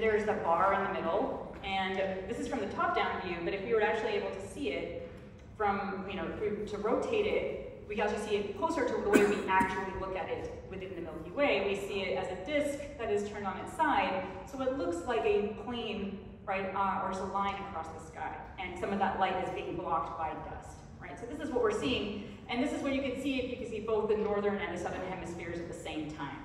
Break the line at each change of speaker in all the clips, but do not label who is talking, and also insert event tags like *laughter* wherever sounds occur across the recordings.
there's the bar in the middle, and this is from the top-down view, but if we were actually able to see it from, you know, to rotate it, we can actually see it closer to the way we actually look at it within the Milky Way. We see it as a disk that is turned on its side, so it looks like a plane, right, uh, or just a line across the sky, and some of that light is being blocked by dust, right? So this is what we're seeing, and this is what you can see if you can see both the northern and the southern hemispheres at the same time.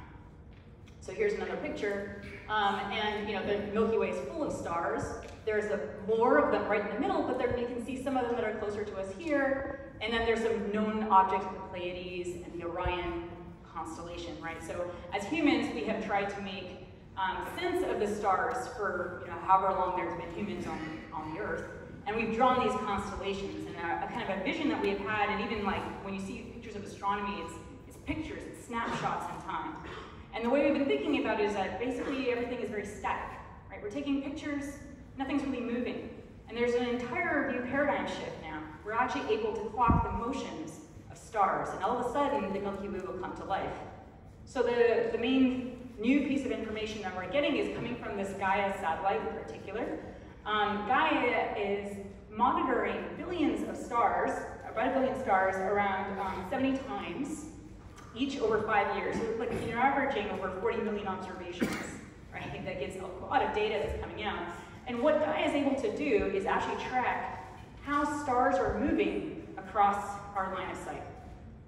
So here's another picture, um, and you know the Milky Way is full of stars. There's a, more of them right in the middle, but there you can see some of them that are closer to us here, and then there's some known objects, the Pleiades and the Orion constellation, right? So as humans, we have tried to make um, sense of the stars for you know, however long there's been humans on, on the Earth, and we've drawn these constellations, and a, a kind of a vision that we have had, and even like when you see pictures of astronomy, it's, it's pictures, it's snapshots in time. And the way we've been thinking about it is that basically everything is very static, right? We're taking pictures, nothing's really moving. And there's an entire new paradigm shift now. We're actually able to clock the motions of stars, and all of a sudden the Milky Way will come to life. So the, the main new piece of information that we're getting is coming from this Gaia satellite in particular. Um, Gaia is monitoring billions of stars, about a billion stars, around um, 70 times each over five years. So like you're averaging over 40 million observations, right? I think that gives a lot of data that's coming out. And what Gaia is able to do is actually track how stars are moving across our line of sight.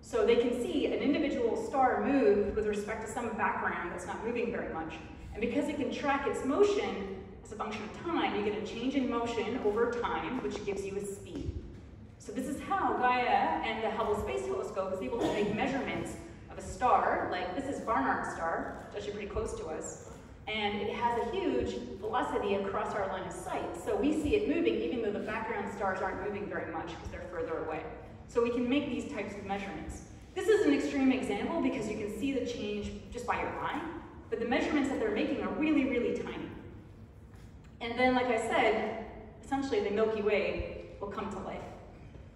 So they can see an individual star move with respect to some background that's not moving very much. And because it can track its motion as a function of time, you get a change in motion over time, which gives you a speed. So this is how Gaia and the Hubble Space Telescope is able to make measurements of a star, like this is Barnard's star, it's actually pretty close to us, and it has a huge velocity across our line of sight. So we see it moving even though the background stars aren't moving very much because they're further away. So we can make these types of measurements. This is an extreme example because you can see the change just by your eye, but the measurements that they're making are really, really tiny. And then, like I said, essentially the Milky Way will come to life.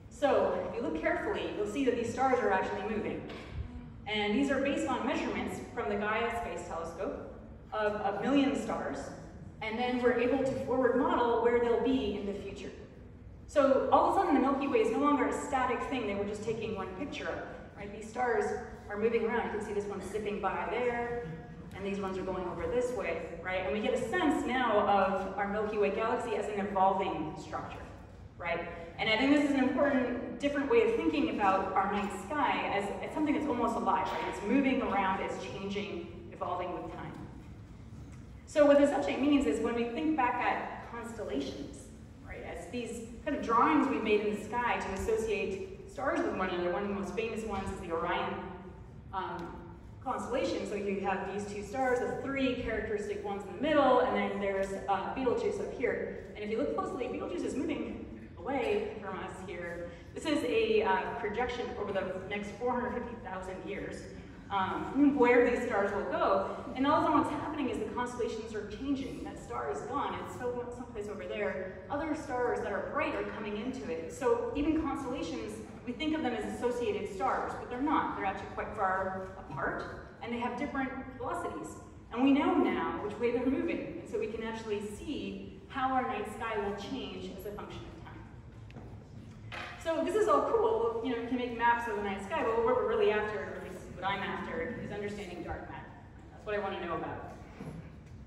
So if you look carefully, you'll see that these stars are actually moving. And these are based on measurements from the Gaia Space Telescope of a million stars. And then we're able to forward model where they'll be in the future. So all of a sudden the Milky Way is no longer a static thing that we're just taking one picture of. Right? These stars are moving around. You can see this one zipping by there, and these ones are going over this way, right? And we get a sense now of our Milky Way galaxy as an evolving structure, right? And I think this is an important, different way of thinking about our night sky as, as something that's almost alive, right? It's moving around, it's changing, evolving with time. So what this actually means is when we think back at constellations, right, as these kind of drawings we've made in the sky to associate stars with one another, one of the most famous ones is the Orion um, constellation. So you have these two stars, the three characteristic ones in the middle, and then there's uh, Betelgeuse up here. And if you look closely, Betelgeuse is moving away from us here. This is a uh, projection over the next 450,000 years um, where these stars will go. And all of a sudden what's happening is the constellations are changing. That star is gone. It's so someplace over there. Other stars that are bright are coming into it. So even constellations, we think of them as associated stars, but they're not. They're actually quite far apart, and they have different velocities. And we know now which way they're moving. And so we can actually see how our night sky will change as a function so this is all cool. You know, you can make maps of the night sky, but what we're really after, or at least what I'm after, is understanding dark matter. That's what I want to know about.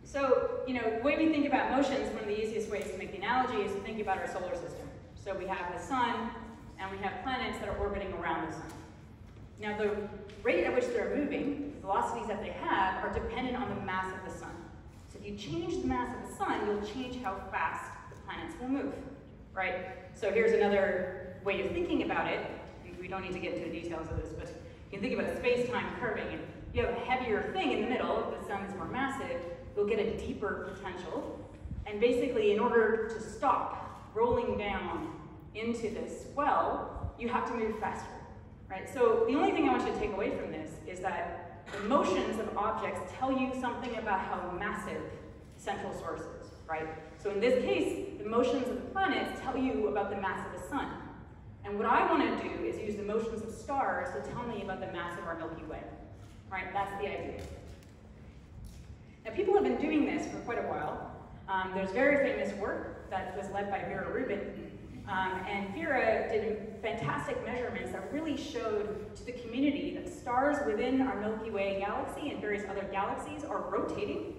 So, you know, the way we think about motions, one of the easiest ways to make the analogy is to think about our solar system. So we have the sun, and we have planets that are orbiting around the sun. Now, the rate at which they're moving, the velocities that they have, are dependent on the mass of the sun. So if you change the mass of the sun, you'll change how fast the planets will move, right? So here's another way of thinking about it, we don't need to get into the details of this, but you can think about space-time curving, and you have a heavier thing in the middle, the sun is more massive, you'll get a deeper potential. And basically, in order to stop rolling down into this well, you have to move faster, right? So the only thing I want you to take away from this is that the motions of objects tell you something about how massive central source is, right? So in this case, the motions of the planets tell you about the mass of the sun. And what I want to do is use the motions of stars to tell me about the mass of our Milky Way. Right? That's the idea. Now, people have been doing this for quite a while. Um, there's very famous work that was led by Vera Rubin, um, and Vera did fantastic measurements that really showed to the community that stars within our Milky Way galaxy and various other galaxies are rotating.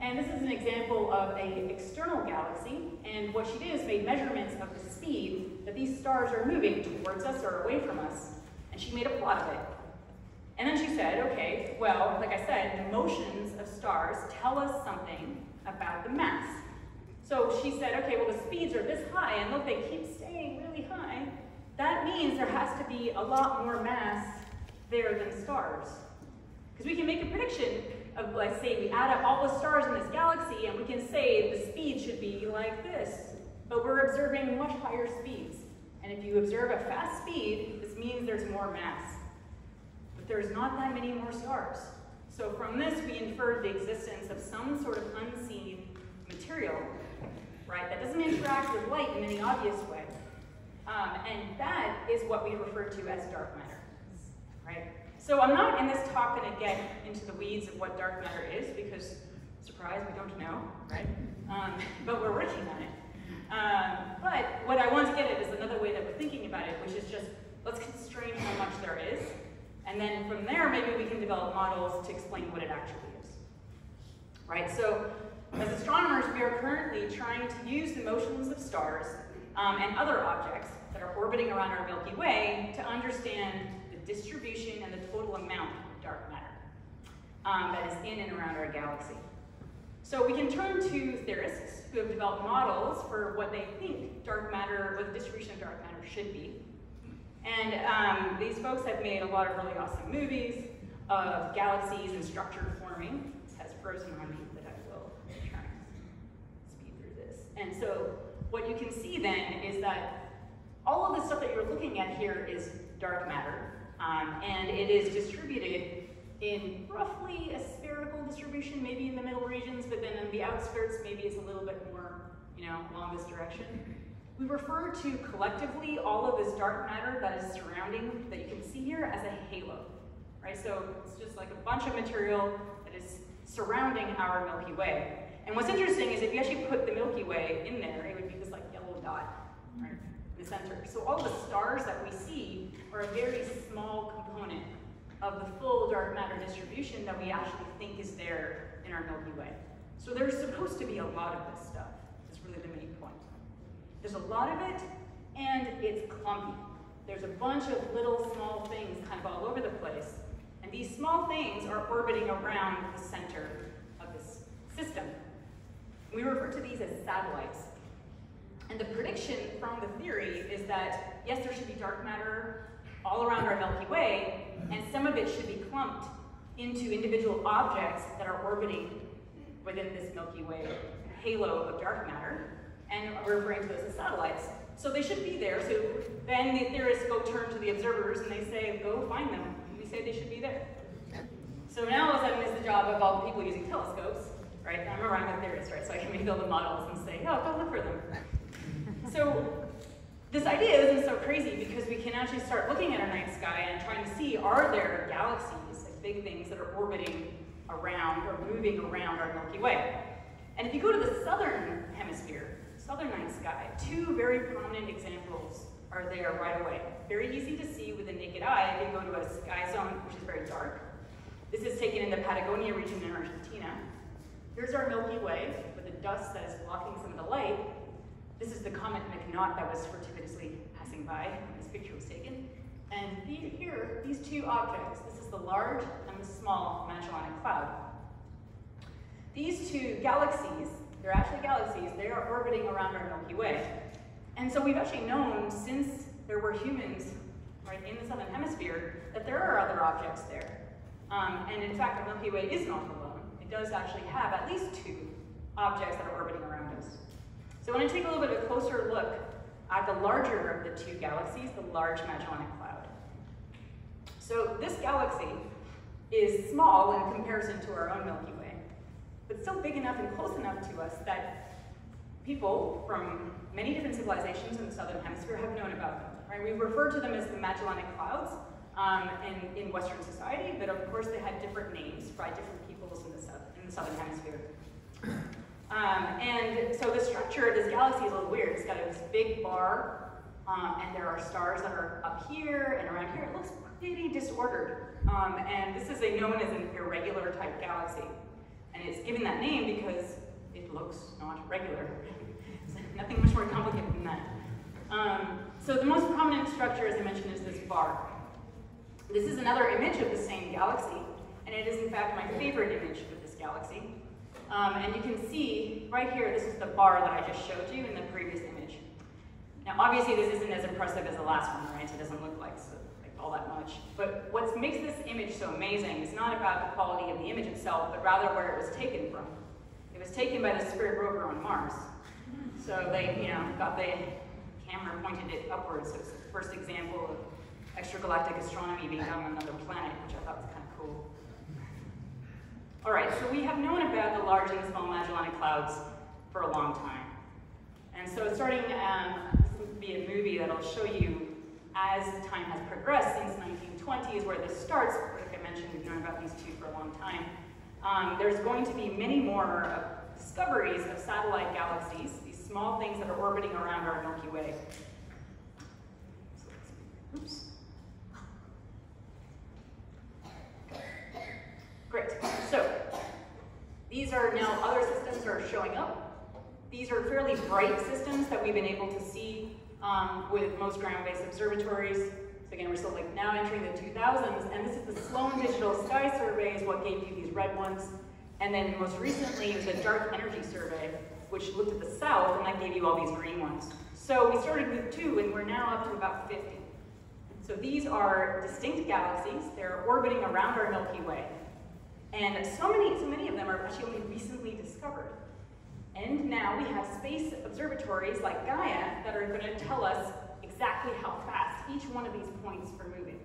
And this is an example of an external galaxy, and what she did is made measurements of the speed that these stars are moving towards us or away from us, and she made a plot of it. And then she said, okay, well, like I said, the motions of stars tell us something about the mass. So she said, okay, well, the speeds are this high, and look, they keep staying really high. That means there has to be a lot more mass there than stars. Because we can make a prediction of, like, say, we add up all the stars in this galaxy, and we can say the speed should be like this. But we're observing much higher speeds. And if you observe a fast speed, this means there's more mass. But there's not that many more stars. So from this, we inferred the existence of some sort of unseen material right? That doesn't interact with light in any obvious way. Um, and that is what we refer to as dark matter, right? So I'm not in this talk going to get into the weeds of what dark matter is because, surprise, we don't know, right? Um, but we're working on it. Um, but what I want to get at is another way that we're thinking about it, which is just let's constrain how much there is, and then from there maybe we can develop models to explain what it actually is. Right? So as astronomers, we are currently trying to use the motions of stars um, and other objects that are orbiting around our Milky Way to understand distribution and the total amount of dark matter um, that is in and around our galaxy. So we can turn to theorists who have developed models for what they think dark matter, what the distribution of dark matter should be. And um, these folks have made a lot of really awesome movies of galaxies and structure forming. This has frozen on me. But I will try to speed through this. And so what you can see then is that all of the stuff that you're looking at here is dark matter, um, and it is distributed in roughly a spherical distribution, maybe in the middle regions, but then in the outskirts, maybe it's a little bit more, you know, along this direction. We refer to collectively all of this dark matter that is surrounding, that you can see here, as a halo, right? So it's just like a bunch of material that is surrounding our Milky Way. And what's interesting is if you actually put the Milky Way in there, it would be this like yellow dot center. So all the stars that we see are a very small component of the full dark matter distribution that we actually think is there in our Milky Way. So there's supposed to be a lot of this stuff. That's really the main point. There's a lot of it, and it's clumpy. There's a bunch of little small things kind of all over the place. And these small things are orbiting around the center of this system. We refer to these as satellites. And the prediction from the theory is that, yes, there should be dark matter all around our Milky Way, and some of it should be clumped into individual objects that are orbiting within this Milky Way halo of dark matter, and we're referring to those as satellites. So they should be there, so then the theorists go turn to the observers and they say, go find them. We say they should be there. So now all of a sudden it's the job of all the people using telescopes right? I'm a random theorist, right? So I can all the models and say, oh, go look for them. So this idea isn't so crazy because we can actually start looking at our night sky and trying to see, are there galaxies, like big things that are orbiting around or moving around our Milky Way? And if you go to the southern hemisphere, southern night sky, two very prominent examples are there right away. Very easy to see with the naked eye if you go to a sky zone which is very dark. This is taken in the Patagonia region in Argentina. Here's our Milky Way with the dust that is blocking some of the light. This is the comet McNaught that was fortuitously passing by when this picture was taken. And here, these two objects, this is the large and the small Magellanic Cloud. These two galaxies, they're actually galaxies, they are orbiting around our Milky Way. And so we've actually known since there were humans right in the southern hemisphere that there are other objects there. Um, and in fact, our Milky Way is not alone it does actually have at least two objects that are orbiting around. So I want to take a little bit of a closer look at the larger of the two galaxies, the Large Magellanic Cloud. So this galaxy is small in comparison to our own Milky Way, but still big enough and close enough to us that people from many different civilizations in the southern hemisphere have known about them. Right? We refer to them as the Magellanic Clouds um, in, in Western society, but of course they had different names by different peoples in the the southern hemisphere. Um, and so the structure of this galaxy is a little weird. It's got this big bar, um, and there are stars that are up here and around here. It looks pretty disordered. Um, and this is a, known as an irregular type galaxy. And it's given that name because it looks not regular. *laughs* nothing much more complicated than that. Um, so the most prominent structure, as I mentioned, is this bar. This is another image of the same galaxy, and it is in fact my favorite image of this galaxy. Um, and you can see right here, this is the bar that I just showed you in the previous image. Now obviously this isn't as impressive as the last one, right? It doesn't look like, so, like all that much. But what makes this image so amazing is not about the quality of the image itself, but rather where it was taken from. It was taken by the Spirit rover on Mars. So they, you know, got the camera pointed it upwards. So it's the first example of extragalactic astronomy being done on another planet, which I thought was kind. All right, so we have known about the Large and Small Magellanic Clouds for a long time. And so starting, um, this will be a movie that'll show you as time has progressed since 1920 is where this starts. Like I mentioned, we've known about these two for a long time. Um, there's going to be many more discoveries of satellite galaxies, these small things that are orbiting around our Milky Way. Oops. Great. So these are now other systems are showing up. These are fairly bright systems that we've been able to see um, with most ground-based observatories. So again, we're still like now entering the 2000s, and this is the Sloan Digital Sky Survey is what gave you these red ones. And then most recently, the Dark Energy Survey, which looked at the south, and that gave you all these green ones. So we started with two, and we're now up to about 50. So these are distinct galaxies. They're orbiting around our Milky Way. And so many, so many of them are actually only recently discovered. And now we have space observatories like Gaia that are going to tell us exactly how fast each one of these points are moving.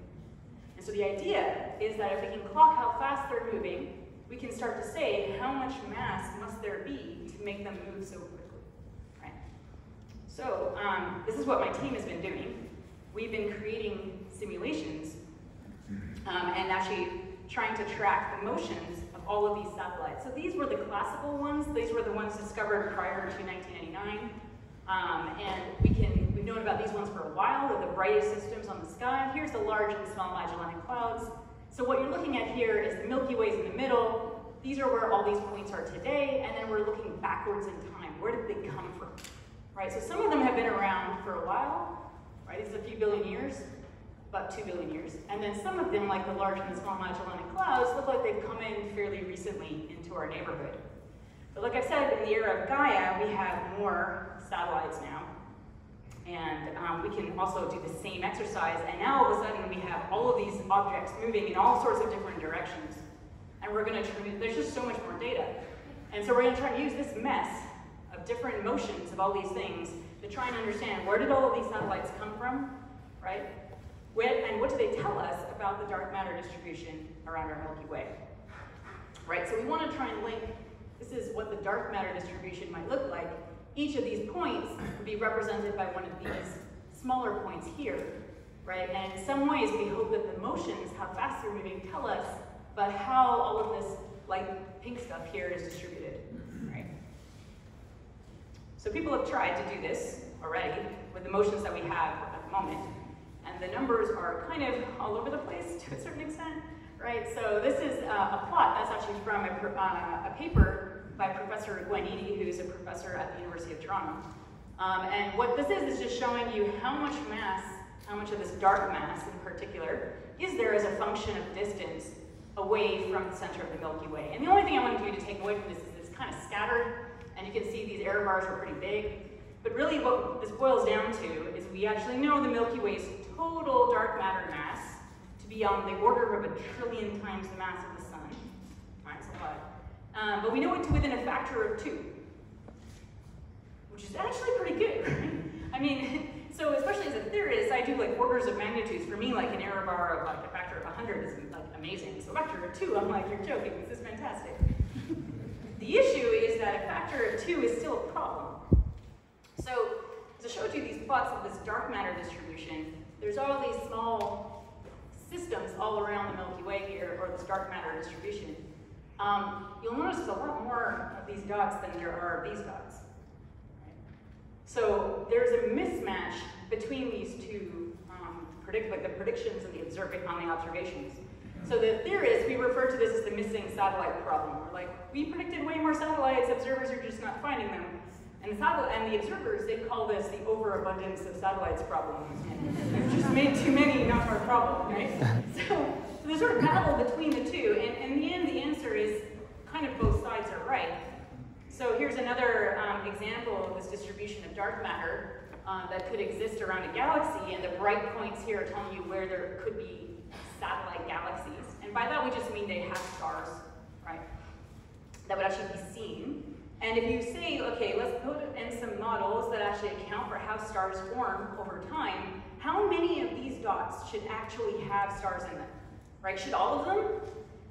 And so the idea is that if we can clock how fast they're moving, we can start to say how much mass must there be to make them move so quickly. Right? So um, this is what my team has been doing. We've been creating simulations um, and actually trying to track the motions of all of these satellites. So these were the classical ones. These were the ones discovered prior to 1999. Um, and we can, we've known about these ones for a while. They're the brightest systems on the sky. Here's the large and small Magellanic Clouds. So what you're looking at here is the Milky Way's in the middle. These are where all these points are today, and then we're looking backwards in time. Where did they come from? Right, so some of them have been around for a while, right? It's a few billion years about 2 billion years. And then some of them, like the Large and Small Magellanic Clouds, look like they've come in fairly recently into our neighborhood. But like I said, in the era of Gaia, we have more satellites now. And um, we can also do the same exercise. And now all of a sudden we have all of these objects moving in all sorts of different directions. And we're going to, there's just so much more data. And so we're going to try to use this mess of different motions of all these things to try and understand where did all of these satellites come from, right? And what do they tell us about the dark matter distribution around our Milky Way? Right, so we want to try and link, this is what the dark matter distribution might look like. Each of these points would be represented by one of these smaller points here, right? And in some ways, we hope that the motions, how fast they're moving, tell us about how all of this light pink stuff here is distributed, right? So people have tried to do this already with the motions that we have at the moment and the numbers are kind of all over the place to a certain extent, right? So this is uh, a plot that's actually from a, uh, a paper by Professor Eadie, who's a professor at the University of Toronto. Um, and what this is, is just showing you how much mass, how much of this dark mass in particular, is there as a function of distance away from the center of the Milky Way. And the only thing I want you to take away from this is it's kind of scattered, and you can see these error bars are pretty big. But really what this boils down to is we actually know the Milky Way's total dark matter mass to be on the order of a trillion times the mass of the sun. It's a lot. Um, but we know it to within a factor of two, which is actually pretty good, right? I mean, *laughs* so especially as a theorist, I do like orders of magnitudes. For me, like an error bar of like a factor of 100 is like amazing. So a factor of two, I'm like, you're joking, this is fantastic. *laughs* the issue is that a factor of two is still a problem. So, as I showed you these plots of this dark matter distribution, there's all these small systems all around the Milky Way here, or this dark matter distribution. um, you'll notice there's a lot more of these dots than there are of these dots. So there's a mismatch between these two um, predict, like the predictions and the observing on the observations. So the theorists, we refer to this as the missing satellite problem. We're like, we predicted way more satellites, observers are just not finding them. And the, and the observers, they call this the overabundance of satellites problem. We've just made too many, not our problem, right? *laughs* So, so there's sort of battle between the two, and, in the end, the answer is kind of both sides are right. So here's another um, example of this distribution of dark matter uh, that could exist around a galaxy, and the bright points here are telling you where there could be satellite galaxies. And by that we just mean they have stars, right? That would actually be seen. And if you say, okay, let's put in some models that actually account for how stars form over time, how many of these dots should actually have stars in them? Right? Should all of them?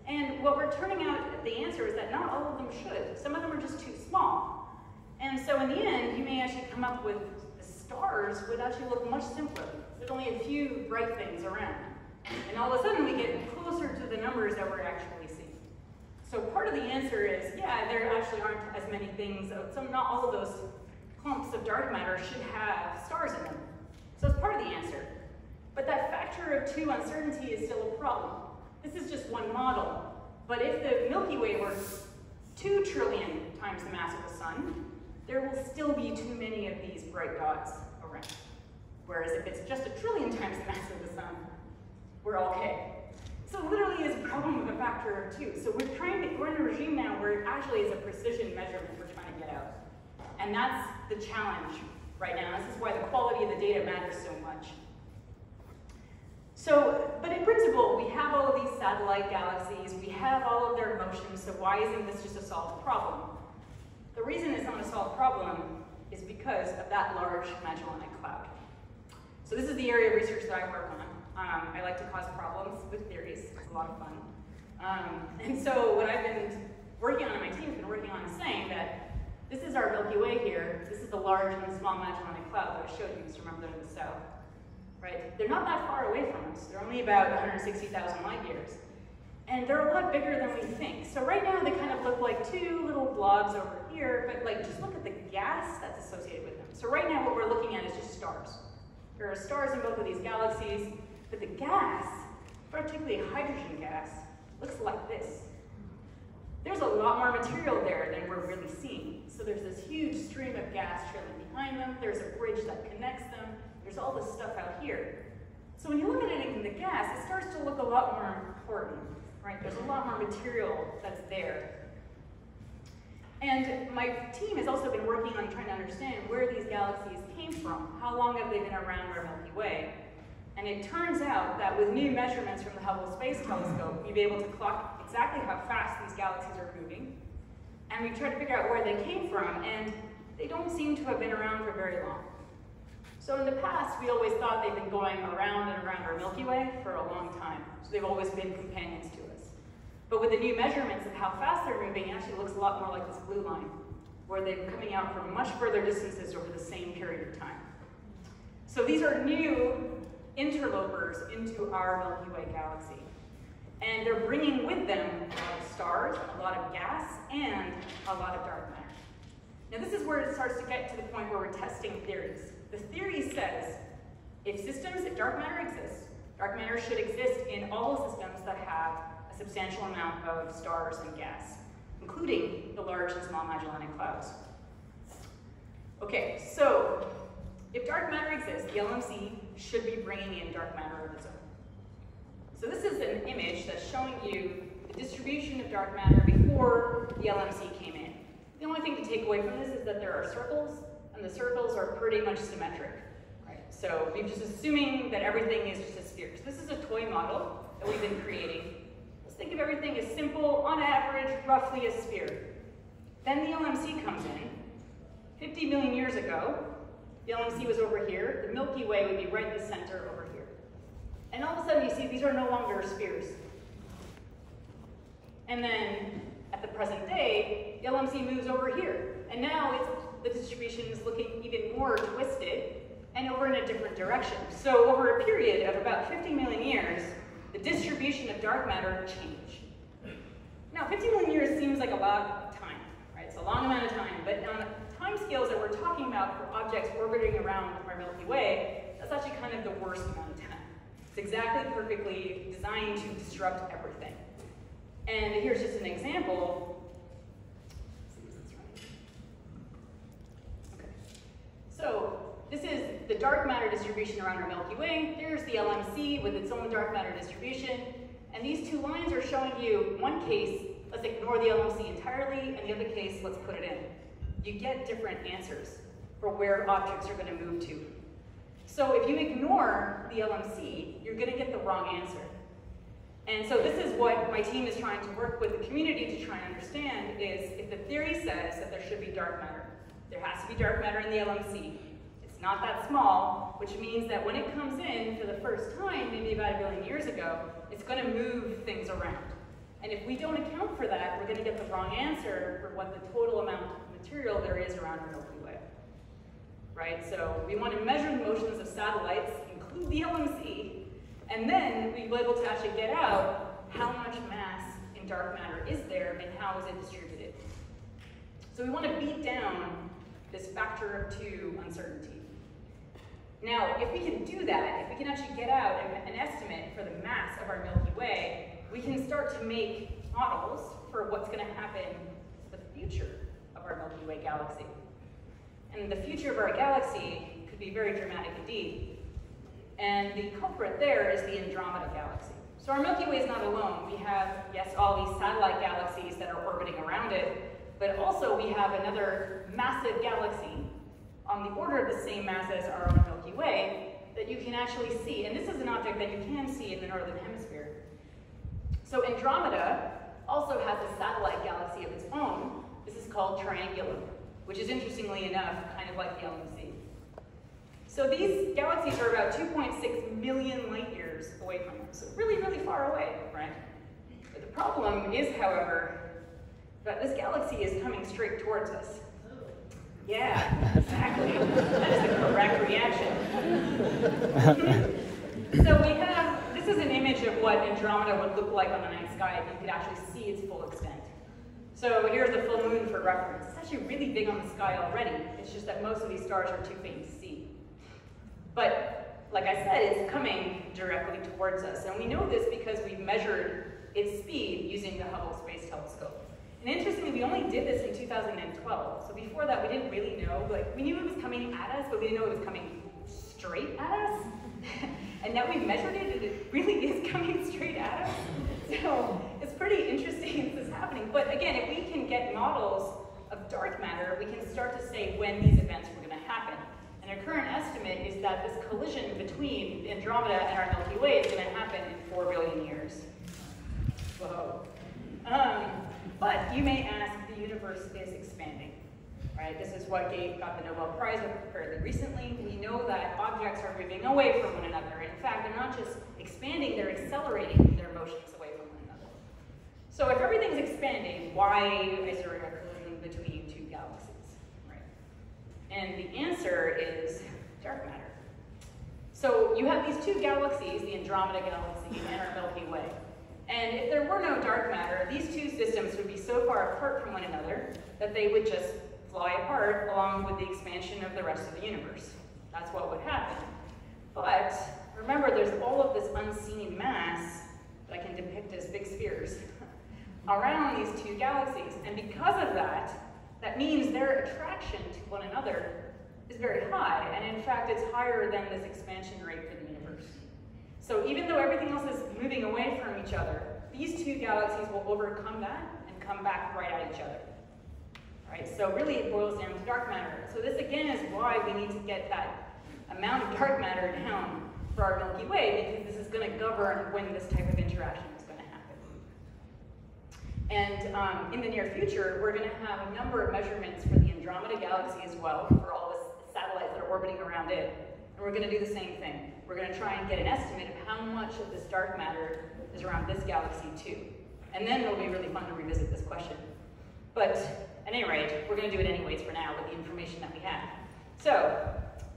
And what we're turning out, the answer is that not all of them should. Some of them are just too small. And so in the end, you may actually come up with the stars would actually look much simpler. There's only a few bright things around. And all of a sudden we get closer to the numbers that we're actually. So part of the answer is, yeah, there actually aren't as many things, some, not all of those clumps of dark matter should have stars in them. So it's part of the answer. But that factor of two uncertainty is still a problem. This is just one model. But if the Milky Way were two trillion times the mass of the sun, there will still be too many of these bright dots around. Whereas if it's just a trillion times the mass of the sun, we're okay. So literally is a problem with a factor of two. So we're trying to, we're in a regime now where it actually is a precision measurement we're trying to get out. And that's the challenge right now. This is why the quality of the data matters so much. So, but in principle, we have all of these satellite galaxies, we have all of their motions, so why isn't this just a solved problem? The reason it's not a solved problem is because of that large Magellanic Cloud. So this is the area of research that I work on. Um, I like to cause problems with theories. It's a lot of fun. Um, and so what I've been working on, and my team's been working on, is saying that this is our Milky Way here. This is the large and the small Magellanic Cloud that I showed you, so remember they're in the south. Right? They're not that far away from us. They're only about 160,000 light years. And they're a lot bigger than we think. So right now they kind of look like two little blobs over here, but like just look at the gas that's associated with them. So right now what we're looking at is just stars. There are stars in both of these galaxies. But the gas, particularly hydrogen gas, looks like this. There's a lot more material there than we're really seeing. So there's this huge stream of gas trailing behind them. There's a bridge that connects them. There's all this stuff out here. So when you look at anything in the gas, it starts to look a lot more important, right? There's a lot more material that's there. And my team has also been working on trying to understand where these galaxies came from. How long have they been around our Milky Way? And it turns out that with new measurements from the Hubble Space Telescope, we've been able to clock exactly how fast these galaxies are moving. And we've tried to figure out where they came from, and they don't seem to have been around for very long. So in the past, we always thought they've been going around and around our Milky Way for a long time. So they've always been companions to us. But with the new measurements of how fast they're moving, it actually looks a lot more like this blue line, where they're coming out from much further distances over the same period of time. So these are new interlopers into our Milky Way galaxy. And they're bringing with them a lot of stars, a lot of gas, and a lot of dark matter. Now this is where it starts to get to the point where we're testing theories. The theory says, if systems, if dark matter exists, dark matter should exist in all systems that have a substantial amount of stars and gas, including the large and small Magellanic Clouds. Okay, so if dark matter exists, the LMC should be bringing in dark matter of its own. So this is an image that's showing you the distribution of dark matter before the LMC came in. The only thing to take away from this is that there are circles, and the circles are pretty much symmetric. Right? So we're just assuming that everything is just a sphere. So this is a toy model that we've been creating. Let's think of everything as simple, on average, roughly a sphere. Then the LMC comes in. 50 million years ago, the LMC was over here. The Milky Way would be right in the center over here. And all of a sudden you see these are no longer spheres. And then at the present day, the LMC moves over here. And now the distribution is looking even more twisted and over in a different direction. So over a period of about 50 million years, the distribution of dark matter changed. Now Now, 50 million years seems like a lot of time, right? It's a long amount of time, but on time scales that we're talking about for objects orbiting around our Milky Way, that's actually kind of the worst of time. It's exactly perfectly designed to disrupt everything. And here's just an example. Okay. So this is the dark matter distribution around our Milky Way. There's the LMC with its own dark matter distribution. And these two lines are showing you one case, let's ignore the LMC entirely, and the other case, let's put it in. You get different answers for where objects are going to move to. So if you ignore the LMC, you're going to get the wrong answer. And so this is what my team is trying to work with the community to try and understand is if the theory says that there should be dark matter, there has to be dark matter in the LMC. It's not that small, which means that when it comes in for the first time, maybe about a billion years ago, it's going to move things around. And if we don't account for that, we're going to get the wrong answer for what the total amount material there is around our Milky Way. Right? So we want to measure the motions of satellites, include the LMC, and then we'll be able to actually get out how much mass in dark matter is there and how is it distributed. So we want to beat down this factor of two uncertainty. Now, if we can do that, if we can actually get out an, estimate for the mass of our Milky Way, we can start to make models for what's going to happen to the future of our Milky Way galaxy. And the future of our galaxy could be very dramatic indeed. And the culprit there is the Andromeda galaxy. So our Milky Way is not alone. We have, yes, all these satellite galaxies that are orbiting around it, but also we have another massive galaxy on the order of the same mass as our own Milky Way that you can actually see. And this is an object that you can see in the northern hemisphere. So Andromeda also has a satellite galaxy of its own. This is called Triangulum, which is interestingly enough kind of like the LMC. So these galaxies are about 2.6 million light years away from us, so really, really far away, right? But the problem is, however, that this galaxy is coming straight towards us. Yeah, exactly. that is the correct reaction. so we have, this is an image of what Andromeda would look like on the night sky if you could actually see its full extent. So here's the full moon for reference. It's actually really big on the sky already. It's just that most of these stars are too faint to see. But like I said, it's coming directly towards us. And we know this because we've measured its speed using the Hubble Space Telescope. And interestingly, we only did this in 2012. So before that, we didn't really know. Like, we knew it was coming at us, but we didn't know it was coming straight at us. *laughs* and now we've measured it, and it really is *laughs* coming straight at us. So pretty interesting *laughs* this is happening. But again, if we can get models of dark matter, we can start to say when these events were going to happen. And our current estimate is that this collision between Andromeda and our Milky Way is going to happen in 4 billion years. Whoa. Um, but you may ask, the universe is expanding, right? This is what Gabe got the Nobel Prize fairly recently. We know that objects are moving away from one another. In fact, they're not just expanding, they're accelerating their motions away from one another. So if everything's expanding, why is there a collision between two galaxies? And the answer is dark matter. So you have these two galaxies, the Andromeda Galaxy and our Milky Way. And if there were no dark matter, these two systems would be so far apart from one another that they would just fly apart along with the expansion of the rest of the universe. That's what would happen. But remember, there's all of this unseen mass that I can depict as big spheres *laughs* around these two galaxies. And because of that, that means their attraction to one another is very high, and in fact, it's higher than this expansion rate for the universe. So even though everything else is moving away from each other, these two galaxies will overcome that and come back right at each other. Right? So really it boils down to dark matter. So this again is why we need to get that amount of dark matter down for our Milky Way, because this is going to govern when this type of interaction and um, in the near future, we're going to have a number of measurements for the Andromeda Galaxy as well, for all the satellites that are orbiting around it. And we're going to do the same thing. We're going to try and get an estimate of how much of this dark matter is around this galaxy too. And then it'll be really fun to revisit this question. But at any rate, we're going to do it anyways for now with the information that we have. So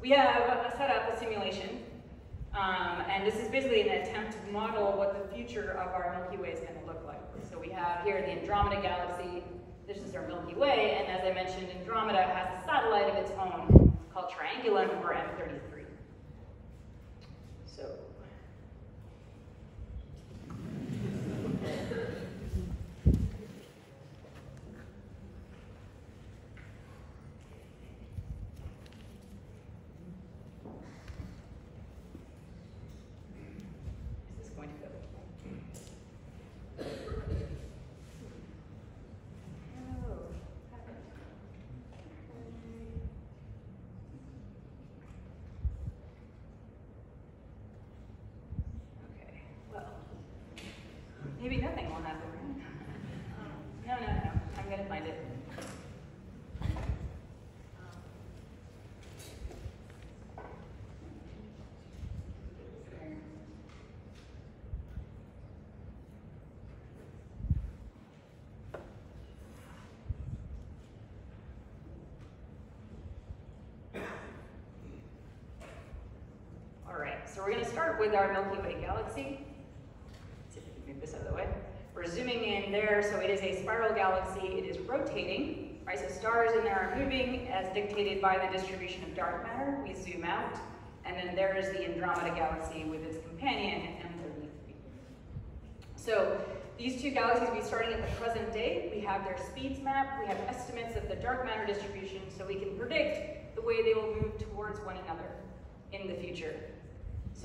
we have set up a simulation um, and this is basically an attempt to model what the future of our Milky Way is going to. So we have here the Andromeda Galaxy. This is our Milky Way, and as I mentioned, Andromeda has a satellite of its own called Triangulum or M33. So Is this going to go? Oh, happened. Okay, well, maybe nothing will happen, right? No, no, no, I'm gonna find it. We're gonna start with our Milky Way galaxy. See if we can move this out of the way. We're zooming in there, so it is a spiral galaxy. It is rotating, right? So stars in there are moving as dictated by the distribution of dark matter. We zoom out, and then there is the Andromeda galaxy with its companion, M33. So these two galaxies will be starting at the present day. We have their speeds mapped. We have estimates of the dark matter distribution, so we can predict the way they will move towards one another in the future.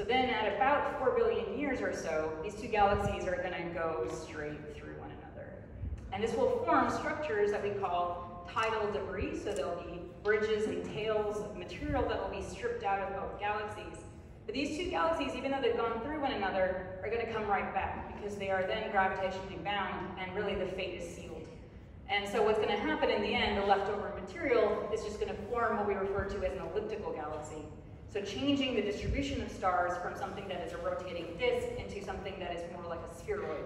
So then at about 4 billion years or so, these two galaxies are going to go straight through one another. And this will form structures that we call tidal debris, so there'll be bridges and tails of material that will be stripped out of both galaxies. But these two galaxies, even though they've gone through one another, are going to come right back because they are then gravitationally bound and really the fate is sealed. And so what's going to happen in the end, the leftover material is just going to form what we refer to as an elliptical galaxy. So changing the distribution of stars from something that is a rotating disk into something that is more like a spheroid.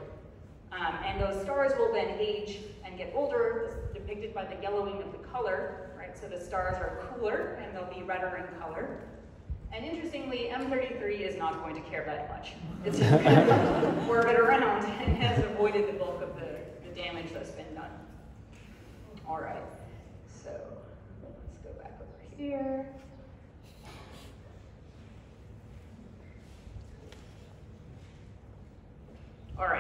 Um, and those stars will then age and get older, depicted by the yellowing of the color, right? So the stars are cooler and they'll be redder in color. And interestingly, M33 is not going to care that much. It's going *laughs* to orbit around and has avoided the bulk of the, the damage that's been done. All right, so let's go back over here.